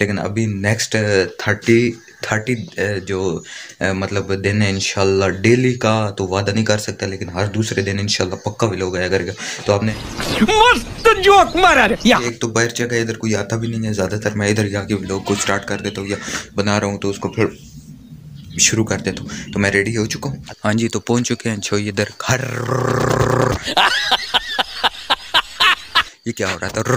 लेकिन अभी next thirty thirty जो मतलब दिन है इंशाल्लाह डेली का तो वादा नहीं कर सकता लेकिन हर दूसरे दिन इंशाल्लाह पक्का व्लॉग आया करेगा। तो आपने मस्त जोक मारा रे एक तो बाहर जगह इधर कोई आता भी नहीं है ज़्यादातर मैं इधर जाके व्लॉग को स्टार्ट कर देता हूँ या बना रहा हूँ तो उसको फिर शुरू कर देता हूँ। तो मैं रेडी हो चुका हूँ। हाँ जी तो पहुँच चुके हैं छो इधर घर। ये क्या हो रहा था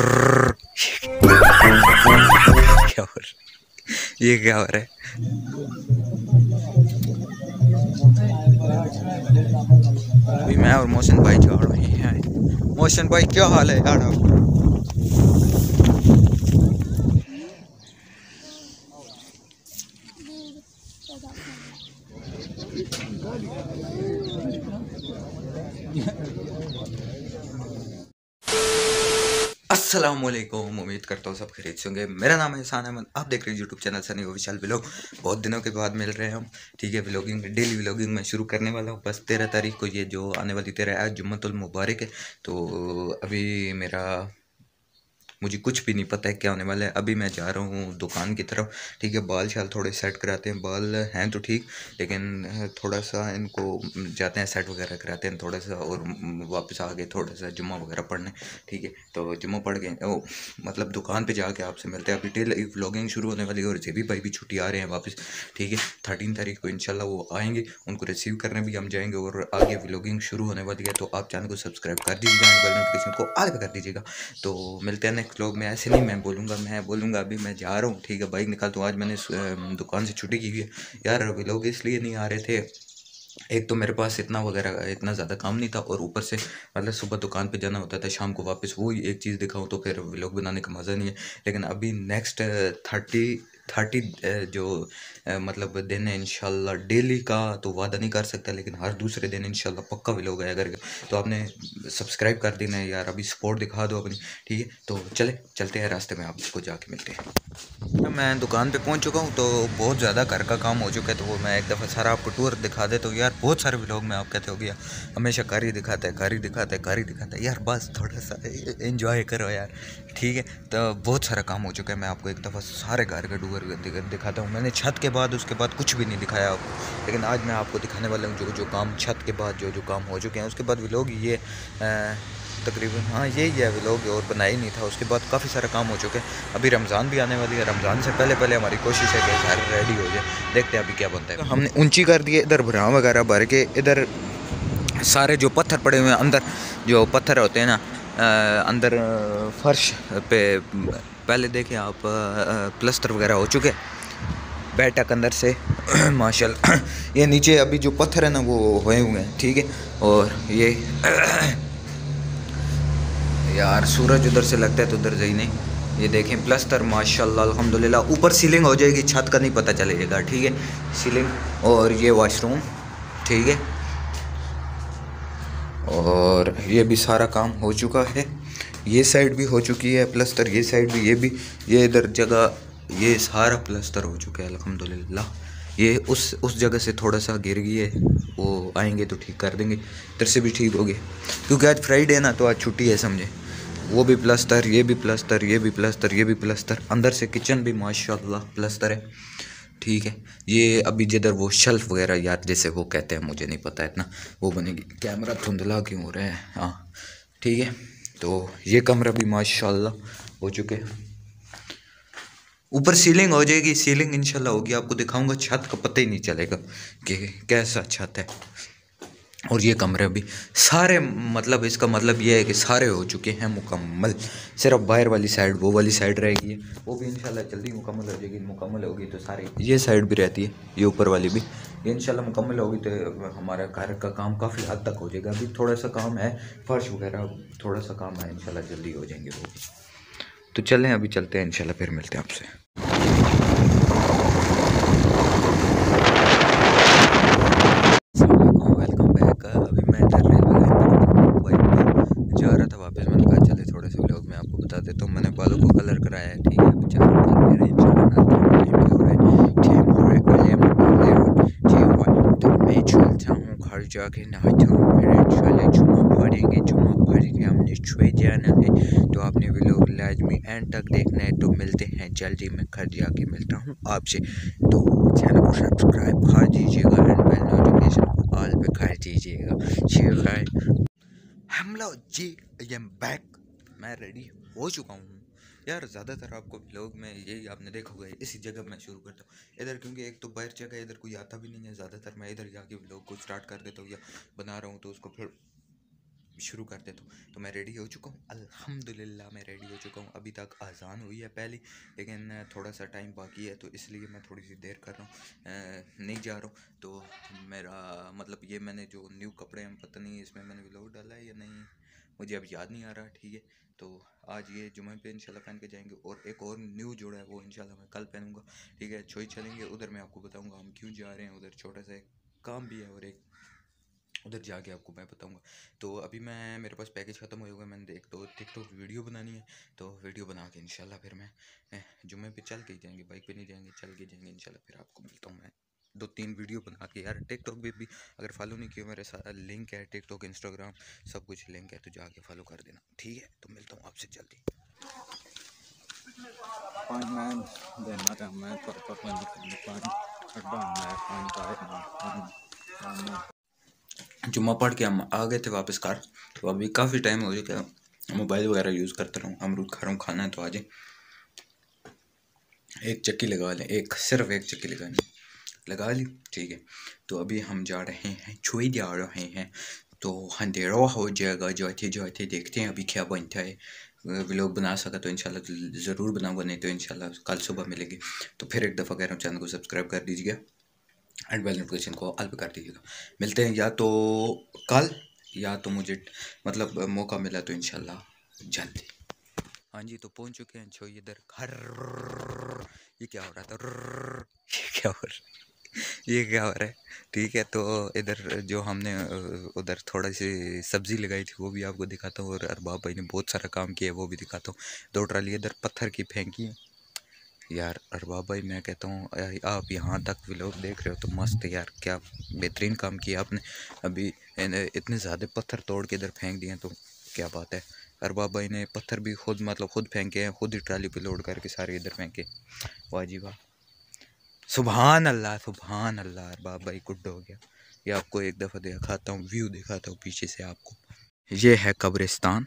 क्या हो रहा ये क्या हो रहा है? अभी मैं और मोशन भाई जा रहे हैं। मोशन भाई, क्या हाल है? यार वालेकुम उम्मीद करता हूँ सब खरीद से होंगे। मेरा नाम है एहसान अहमद। आप देख रहे हैं YouTube channel Sunny Vishal blog. बहुत दिनों के बाद मिल रहे हैं हम। ठीक है ब्लॉगिंग डेली ब्लॉगिंग मैं शुरू करने वाला हूँ। बस तेरह तारीख को ये जो आने वाली तेरह आज जुम्मतुल मुबारक है। तो अभी मेरा मुझे कुछ भी नहीं पता है क्या होने वाला है। अभी मैं जा रहा हूँ दुकान की तरफ़, ठीक है? बाल शाल थोड़े सेट कराते हैं। बाल हैं तो ठीक, लेकिन थोड़ा सा इनको जाते हैं सेट वगैरह कराते हैं थोड़ा सा और वापस आ गए थोड़ा सा जुम्मा वगैरह पढ़ने, ठीक है? तो जुम्मा पढ़ गए। ओ मतलब दुकान पर जाके आपसे मिलते हैं। अभी टेल व्लॉगिंग शुरू होने वाली है और जेबी भाई भी छुट्टी आ रहे हैं वापस, ठीक है? थर्टीन तारीख को इंशाल्लाह वो आएँगे, उनको रिसीव करने भी हम जाएँगे और आगे व्लॉगिंग शुरू होने वाली है। तो आप चैनल को सब्सक्राइब कर दीजिएगा बेल नोटिफिकेशन को आल कर दीजिएगा। तो मिलते हैं नेक्स्ट व्लॉग में ऐसे नहीं, मैं बोलूँगा मैं बोलूँगा, अभी मैं जा रहा हूँ, ठीक है, बाइक निकाल तो आज मैंने दुकान से छुट्टी की हुई है। यार, अभी लोग इसलिए नहीं आ रहे थे। एक तो मेरे पास इतना वगैरह, इतना ज़्यादा काम नहीं था और ऊपर से मतलब सुबह दुकान पे जाना होता था, शाम को वापस, वो ही एक चीज़ दिखाऊँ तो फिर व्लॉग बनाने का मज़ा नहीं है। लेकिन अभी नेक्स्ट थर्टी थर्टी जो मतलब दिन है इंशाल्लाह डेली का तो वादा नहीं कर सकता, लेकिन हर दूसरे दिन इंशाल्लाह पक्का व्लॉग आया करेगा। तो आपने सब्सक्राइब कर देना है यार, अभी सपोर्ट दिखा दो अपनी, ठीक है? तो चले, चलते हैं रास्ते में आपको जाके मिलते हैं। तो मैं दुकान पे पहुँच चुका हूँ तो बहुत ज़्यादा घर का काम हो चुका है तो वो मैं एक दफ़ा सारा आपको टूर दिखा देता हूँ। यार, बहुत सारे व्लॉग में आप कहते हो गया हमेशा घर ही दिखाता है, घर ही दिखाता है, घर ही दिखाता है। यार, बस थोड़ा सा इन्जॉय करो यार, ठीक है? तो बहुत सारा काम हो चुका है, मैं आपको एक दफ़ा सारे घर का टूर दिख- दिखाता हूँ। मैंने छत के बाद, उसके बाद कुछ भी नहीं दिखाया। आपको लेकिन आज मैं आपको दिखाने वाला हूँ जो जो काम छत के बाद, जो जो काम हो चुके हैं। उसके बाद व्लॉग ये तकरीबन हाँ यही है। व्लॉग और बनाया ही नहीं था। उसके बाद काफ़ी सारा काम हो चुका है। अभी रमज़ान भी आने वाली है। रमज़ान से पहले पहले हमारी कोशिश है कि सारे रेडी हो जाए। देखते हैं अभी क्या बनता है। हमने ऊँची कर दी है इधर भरा वगैरह भर के, इधर सारे जो पत्थर पड़े हुए हैं, अंदर जो पत्थर होते हैं ना अंदर फर्श पे पहले देखें आप प्लस्तर वगैरह हो चुके। बैठक अंदर से, माशाल्लाह। ये नीचे अभी जो पत्थर है ना, वो हुए हुए हैं, ठीक है? और ये, यार, सूरज उधर से लगता है तो उधर जाई नहीं। ये देखें प्लस्तर, माशाल्लाह, अल्हम्दुलिल्लाह। ऊपर सीलिंग हो जाएगी, छत का नहीं पता चलेगा, ठीक है? सीलिंग और ये वॉशरूम, ठीक है? और ये भी सारा काम हो चुका है। ये साइड भी हो चुकी है प्लस्तर, ये साइड भी, ये भी, ये इधर जगह, ये सारा प्लस्तर हो चुका है, अल्हम्दुलिल्लाह। ये उस उस जगह से थोड़ा सा गिर गई है, वो आएँगे तो ठीक कर देंगे, इधर से भी ठीक हो गए क्योंकि आज फ्राइडे है ना तो आज छुट्टी है, समझे? वो भी प्लस्तर, ये भी प्लस्तर, ये भी प्लस्तर, ये भी प्लस्तर, अंदर से किचन भी माशाल्लाह प्लस्तर है। ठीक है, ये अभी जिधर वो शेल्फ वगैरह, यार जैसे वो कहते हैं, मुझे नहीं पता इतना, वो बनेगी। कैमरा धुंधला क्यों हो रहा है? हाँ ठीक है। तो ये कमरा भी माशाल्लाह हो चुके हैं। ऊपर सीलिंग हो जाएगी। सीलिंग इंशाल्लाह होगी। आपको दिखाऊँगा, छत का पता ही नहीं चलेगा कि कैसा छत है। और ये कमरे भी सारे मतलब इसका मतलब ये है कि सारे हो चुके हैं मुकम्मल। सिर्फ़ बाहर वाली साइड वो वाली साइड रहेगी। वो भी इंशाल्लाह जल्दी मुकम्मल हो जाएगी। मुकम्मल होगी तो सारे, ये साइड भी रहती है, ये ऊपर वाली भी। ये इंशाल्लाह मुकम्मल होगी तो हमारा घर का काम काफ़ी हद तक हो जाएगा। अभी थोड़ा सा काम है, फर्श वगैरह, थोड़ा सा काम है, इंशाल्लाह जल्दी हो जाएँगे वो भी। तो चलें, अभी चलते हैं, इंशाल्लाह फिर मिलते हैं आपसे वेलकम बैक अभी मैं इधर रेलवे लाइन बाइक पर जा रहा था वापस मैंने कहा चले थोड़े से लोग मैं आपको बता देता हूँ मैंने बालों को कलर कराया है ठीक है बेचारा कर मेरे इंशाल्लाह नाल टाइम हो रहा है टाइम हो रहा है अलेवन अलेवन ठीक है तो मैं चलता हूँ घर जाके नहाता हूँ फिर इंशाल्लाह जुम्मा पढ़ेंगे जुम्मा पढ़ के हमने छुए जाना है तो आपने भी लोग लाजमी एंड तक देखना है तो मिलते हैं। जल्दी मैं घर जाके मिलता हूँ आपसे। तो चैनल को सब्सक्राइब कर दीजिएगा एंड बेल नोटिफिकेशन को ऑल पे कर दीजिएगा। हम लोग जी आई एम बैक मैं रेडी हो चुका हूँ। यार, ज़्यादातर आपको लोग में यही आपने देखा होगा, इसी जगह मैं शुरू करता हूँ। इधर क्योंकि एक तो बाहर जगह, इधर कोई आता भी नहीं है ज़्यादातर। मैं इधर जाके व्लॉग को स्टार्ट कर देता हूँ या बना रहा हूँ तो उसको फिर शुरू कर देता हूँ। तो मैं रेडी हो चुका हूँ। अल्हम्दुलिल्लाह मैं रेडी हो चुका हूँ। अभी तक आज़ान हुई है पहली, लेकिन थोड़ा सा टाइम बाकी है तो इसलिए मैं थोड़ी सी देर कर रहा हूँ। नहीं जा रहा हूँ। तो मेरा मतलब ये मैंने जो न्यू कपड़े हैं, पता नहीं इसमें मैंने व्लॉग डाला है या नहीं। मुझे अब याद नहीं आ रहा, ठीक है? तो आज ये जुम्मे पे इंशाल्लाह पहन के जाएँगे और एक और न्यू जोड़ा है वो इंशाल्लाह मैं कल पहनूँगा, ठीक है? छोई चलेंगे, उधर मैं आपको बताऊँगा हम क्यों जा रहे हैं, उधर छोटा सा एक काम भी है और एक उधर जाके आपको मैं बताऊँगा। तो अभी मैं, मेरे पास पैकेज ख़त्म हो गया मैंने एक तो टिकटॉक वीडियो बनानी है तो वीडियो बना के इंशाल्लाह फिर मैं जुम्मे पे चल के जाएँगे बाइक पे नहीं जाएँगे, चल के जाएँगे, इंशाल्लाह फिर आपको मिलता हूँ मैं। दो तीन वीडियो बना के यार टिकटॉक भी, भी अगर फॉलो नहीं किया मेरे साथ लिंक है टिकटॉक इंस्टाग्राम सब कुछ लिंक है तो जाके फॉलो कर देना ठीक है? तो मिलता हूँ आपसे जल्दी। जुम्मा पढ़ के हम आ गए थे वापस कार तो अभी काफ़ी टाइम हो गया मोबाइल वगैरह यूज़ करता रहूँ अमरूद खा रहा हूँ खाना है तो आज। एक चक्की लगा लें एक सिर्फ़ एक चक्की लगानी लगा ली, ठीक है। तो अभी हम जा रहे हैं, छुई जा रहे हैं। तो अंधेरा हो जाएगा जो थे देखते हैं अभी क्या बनता है। व्लॉग बना सका तो इंशाल्लाह, ज़रूर बनाऊँगा, नहीं तो इंशाल्लाह कल सुबह मिलेगी। तो फिर एक दफ़ा कह रहा हूँ, चैनल को सब्सक्राइब कर दीजिएगा एंड बेल नोटिफिकेशन को ऑल पे कर दीजिएगा। मिलते हैं या तो कल, या तो मुझे मतलब मौका मिला तो इनशाला जल्दी हाँ। जी तो पहुँच चुके हैं छो इधर। घर ये क्या हो रहा था? ये क्या हो रहा है ये क्या हो रहा है? ठीक है तो इधर जो हमने उधर थोड़ा सी सब्ज़ी लगाई थी, वो भी आपको दिखाता हूँ और अरबाब भाई ने बहुत सारा काम किया है, वो भी दिखाता हूँ। दो ट्राली इधर पत्थर की फेंकी है। यार, अरबाब भाई, मैं कहता हूँ आप यहाँ तक लोग देख रहे हो तो मस्त यार, क्या बेहतरीन काम किया आपने। अभी इतने ज़्यादा पत्थर तोड़ के इधर फेंक दिए तो क्या बात है। अरबाब भाई ने पत्थर भी खुद मतलब खुद फेंके हैं, खुद ही ट्राली पे लोड करके सारे इधर फेंके। वाह जी वाह। सुबहान अल्लाह सुबहान अल्लाह अरबाब भाई गुड हो गया। ये आपको एक दफ़ा दिखाता हूँ, व्यू दिखाता हूँ पीछे से आपको। ये है कब्रिस्तान,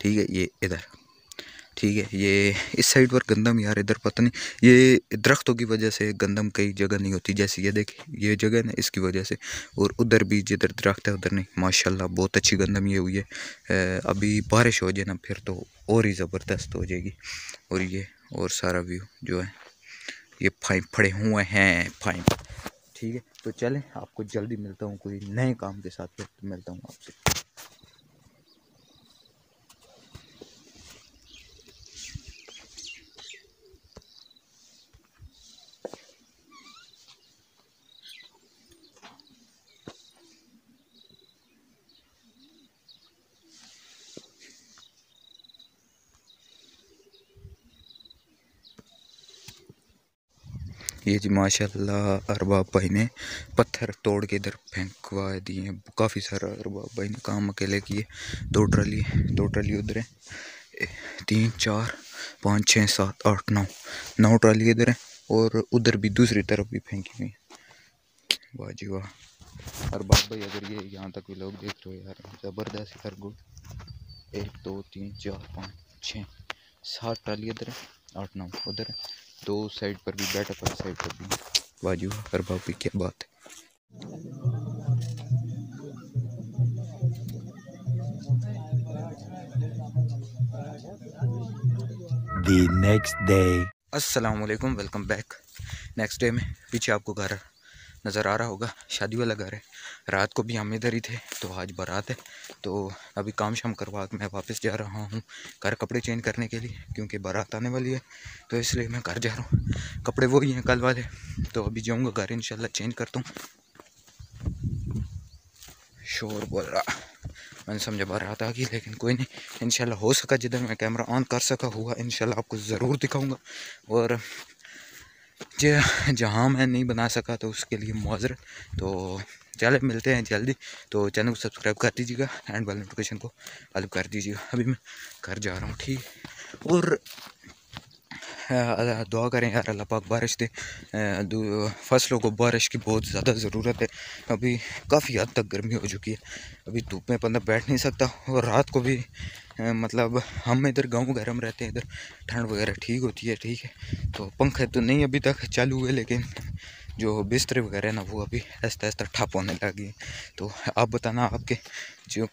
ठीक है, ये इधर, ठीक है, ये इस साइड पर गंदम यार, इधर पता नहीं, ये दरख्तों की वजह से गंदम कई जगह नहीं होती, जैसे ये देखिए ये जगह ना, इसकी वजह से, और उधर भी जिधर दरख्त है, उधर नहीं, माशाल्लाह, बहुत अच्छी गंदम ये हुई है। अभी बारिश हो जाए ना, फिर तो और ही ज़बरदस्त हो जाएगी, और ये, और सारा व्यू जो है ये पाइप फड़े हुए हैं पाइप ठीक है तो चलें, आपको जल्दी मिलता हूँ कोई नए काम के साथ, फिर मिलता हूँ आपसे। ये जी माशाल्लाह अरबाब भाई ने पत्थर तोड़ के इधर फेंकवा दिए काफ़ी सारा अरबाब भाई ने काम अकेले किए। दो ट्राली दो ट्राली उधर है। तीन, चार, पाँच, छः, सात, आठ, नौ नौ ट्राली इधर है और उधर भी दूसरी तरफ़ भी फेंकी हुई वाह जी वाह। अरबाब भाई, अगर ये यहाँ तक भी लोग देख रहे हो यार, ज़बरदस्त कर गुड। एक, दो, तीन, चार, पाँच, छः, सात ट्राली इधर है, आठ, नौ उधर है। दो साइड पर भी बैठा पर साइड पर भी। बाजू कर बापी क्या बात है। The next day. अस्सलाम वालेकुम वेलकम बैक नेक्स्ट डे में पीछे आपको घर। नज़र आ रहा होगा। शादी वाला घर है। रात को भी हम इधर ही थे तो आज बारात है। तो अभी काम शाम करवा के मैं वापस जा रहा हूँ घर कपड़े चेंज करने के लिए, क्योंकि बारात आने वाली है तो इसलिए मैं घर जा रहा हूँ। कपड़े वही हैं कल वाले तो अभी जाऊँगा घर, इंशाल्लाह चेंज करता हूँ। शोर बोल रहा। मैंने समझा बारात आ गई, लेकिन कोई नहीं, इंशाल्लाह हो सका जिधर मैं कैमरा ऑन कर सका, हुआ, इंशाल्लाह आपको ज़रूर दिखाऊँगा। और जहाँ मैं नहीं बना सका तो उसके लिए मुआजर तो चले, मिलते हैं जल्दी। तो चैनल को सब्सक्राइब कर दीजिएगा एंड बेल नोटिफिकेशन को अलग कर दीजिएगा। अभी मैं घर जा रहा हूँ, ठीक? और दुआ करें यार, अल्लाह पाक बारिश दे। फ़सलों को बारिश की बहुत ज़्यादा ज़रूरत है। अभी काफ़ी हद तक गर्मी हो चुकी है। अभी धूप में बंदा बैठ नहीं सकता और रात को भी मतलब हम इधर, गाँव गर्म रहते हैं इधर, ठंड वगैरह ठीक होती है, ठीक है। तो पंखे तो नहीं अभी तक चालू हुए, लेकिन जो बिस्तर वगैरह ना, वो अभी आहिस्ता आहिस्ता ठप होने लगी तो आप बताना आपके, जो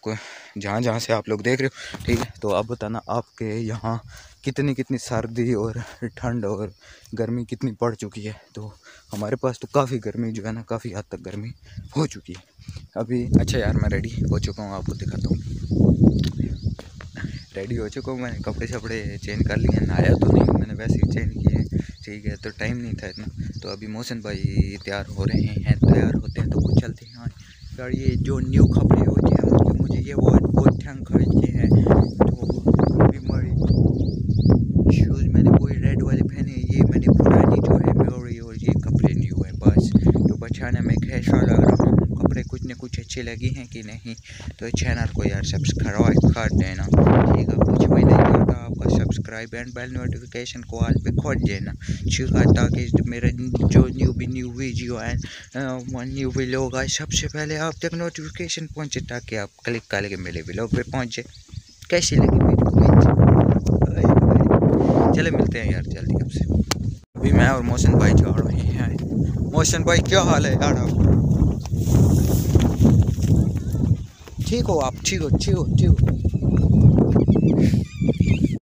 जहाँ जहाँ से आप लोग देख रहे हो, ठीक है? तो आप बताना आपके यहाँ कितनी कितनी सर्दी और ठंड और गर्मी कितनी पड़ चुकी है तो हमारे पास तो काफ़ी गर्मी जो है ना, काफ़ी हद तक गर्मी हो चुकी है। अभी अच्छा यार मैं रेडी हो चुका हूँ, आपको दिखाता हूँ। रेडी हो चुका हूँ मैंने, कपड़े शपड़े चेंज कर लिए, नहाया तो नहीं, मैंने वैसे ही चेंज किए, ठीक है तो टाइम नहीं था इतना। तो अभी मोहसिन भाई तैयार हो रहे हैं, तैयार होते हैं तो कुछ चलते हैं, यार ये जो न्यू कपड़े होते हैं, मुझे ये बहुत बहुत ठंड खरीदते हैं तो शूज़ मैंने वही रेड वाले पहने, ये मैंने पुरानी जो है मेरी और ये कपड़े न्यू है बस। तो बचाने में कैसा लग रहा हूँ? कपड़े कुछ न कुछ अच्छे लगे हैं कि नहीं? तो चैनल को यार सब्सक्राइब कर देना, ठीक है? कुछ भी नहीं करता आपका सब्सक्राइब एंड बेल नोटिफिकेशन को ऑल पे खोल देना, ठीक ताकि मेरे जो न्यू भी न्यू वीडियो है न्यू व्लॉग आए, सबसे पहले आप तक नोटिफिकेशन पहुँचे, ताकि आप क्लिक करके मेरे व्लॉग पे पहुँचे। कैसी लगी चले, मिलते हैं यार जल्दी आपसे अभी मैं और मोहसिन भाई जा रहे हैं। मोहसिन भाई, क्या हाल है? यार आप ठीक हो आप, ठीक हो ठीक हो ठीक हो।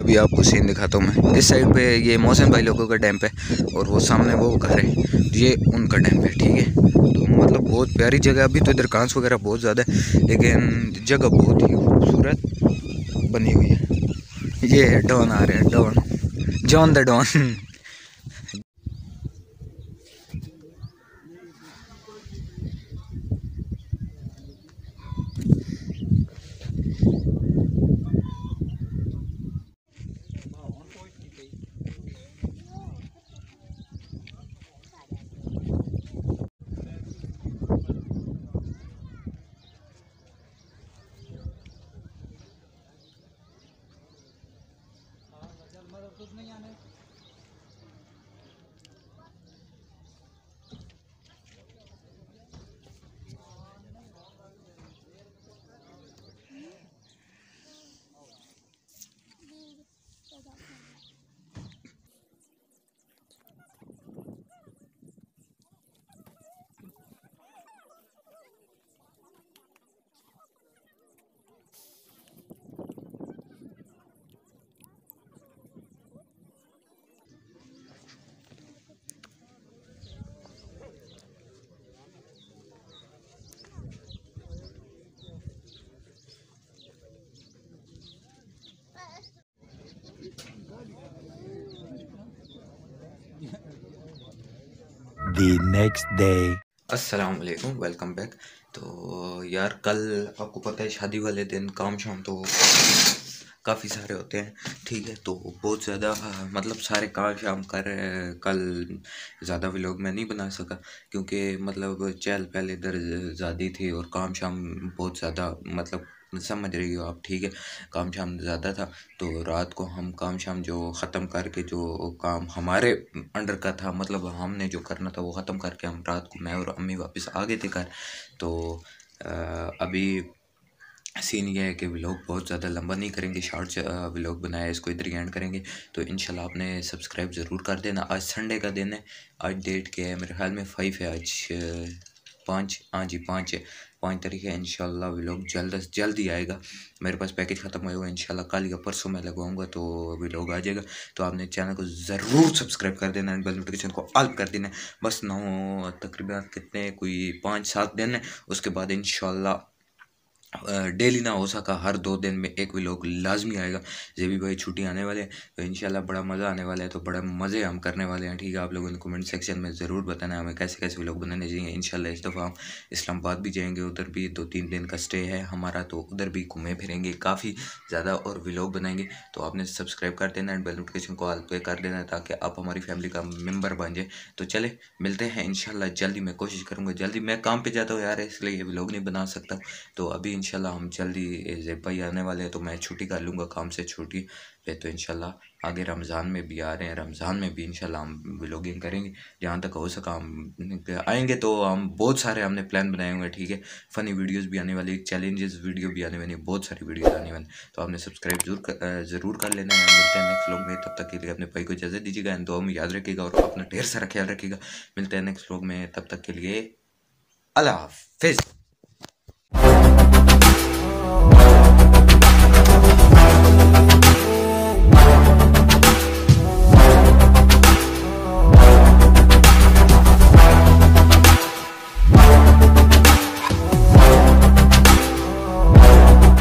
अभी आपको सीन दिखाता हूँ मैं। इस साइड पे ये मौसम भाई लोगों का डैम है और वो सामने वो घर है। ये उनका डैम है, ठीक है? तो मतलब बहुत प्यारी जगह अभी तो इधर कांस वगैरह बहुत ज़्यादा है, लेकिन जगह बहुत ही खूबसूरत बनी हुई है। ये है डॉन आ रहे हैं, don. John the don the next day. अस्सलाम वालेकुम वेलकम बैक तो यार, कल आपको पता है, शादी वाले दिन, काम शाम तो काफ़ी सारे होते हैं, ठीक है? तो बहुत ज़्यादा मतलब सारे काम शाम कर कल ज़्यादा व्लॉग मैं नहीं बना सका, क्योंकि मतलब चहल पहले इधर ज़्यादा थी और काम शाम बहुत ज़्यादा मतलब समझ रही हो आप ठीक है? काम शाम ज़्यादा था तो रात को हम काम शाम जो ख़त्म करके जो काम हमारे अंडर का था मतलब हमने जो करना था वो ख़त्म करके हम रात को मैं और अम्मी वापस आ गए थे घर। तो आ, अभी सीन ये है कि व्लॉग बहुत ज़्यादा लंबा नहीं करेंगे शॉर्ट व्लॉग बनाया इसको इधर ही एंड करेंगे। तो इंशाल्लाह आपने सब्सक्राइब ज़रूर कर देना। आज संडे का दिन है आज डेट क्या है? मेरे ख्याल में फाइव है आज पाँच हाँ जी पाँच है। पाँच तारीख है इनशाला व्लॉग जल्द अज जल्द ही आएगा। मेरे पास पैकेज ख़त्म हुआ इनशाला कल या परसों में लगवाऊँगा तो व्लॉग आ जाएगा। तो आपने चैनल को ज़रूर सब्सक्राइब कर देना बेल नोटिफिकेशन को ऑल कर देना बस नौ, तकरीबन कितने, कोई पाँच सात दिन है, उसके बाद इन डेली ना हो सका हर दो दिन में एक भी लोग लाजमी आएगा। जे भी भाई छुट्टी आने वाले हैं तो इंशाल्लाह बड़ा मज़ा आने वाला है तो बड़ा मज़े हम करने वाले हैं, ठीक है? आप लोगों ने कमेंट सेक्शन में ज़रूर बताना हमें कैसे कैसे भी लोग बनाने चाहिए। इंशाल्लाह इस दफ़ा हम इस्लामाबाद भी जाएँगे, उधर भी दो तीन दिन का स्टे है हमारा तो उधर भी घूमे फिरेंगे, काफ़ी ज़्यादा और व्लॉग बनाएँगे। तो आपने सब्सक्राइब कर देना एंड बेल नोटिफिकेशन को पे कर देना, ताकि आप हमारी फैमिली का मेंबर बन जाए। तो चले, मिलते हैं इनशाला जल्दी, मैं कोशिश करूँगा जल्दी। मैं काम पर जाता हूँ यार, इसलिए ये व्लॉग नहीं बना सकता। तो अभी इनशाला हम जल्दी जेब भाई आने वाले हैं तो मैं छुट्टी कर लूँगा काम से छुट्टी पे तो इंशाल्लाह आगे रमज़ान में भी आ रहे हैं। रमज़ान में भी इंशाल्लाह हम ब्लॉगिंग करेंगे। जहाँ तक हो सका हम आएँगे तो हम बहुत सारे हमने प्लान बनाए हुए हैं, ठीक है? फ़नी वीडियोज़ भी आने वाली चैलेंजेस वीडियो भी आने वाली बहुत सारी वीडियोज़ आने वाली तो आपने सब्सक्राइब ज़रूर ज़रूर कर लेना है। मिलते हैं नेक्स्ट व्लॉग में। तब तक के लिए अपने भाई को इजाज़त दीजिएगा तो हम याद रखिएगा और अपना ढेर सारा ख्याल रखिएगा। मिलते हैं नेक्स्ट व्लॉग में। तब तक के लिए अल्लाह हाफिज़। know.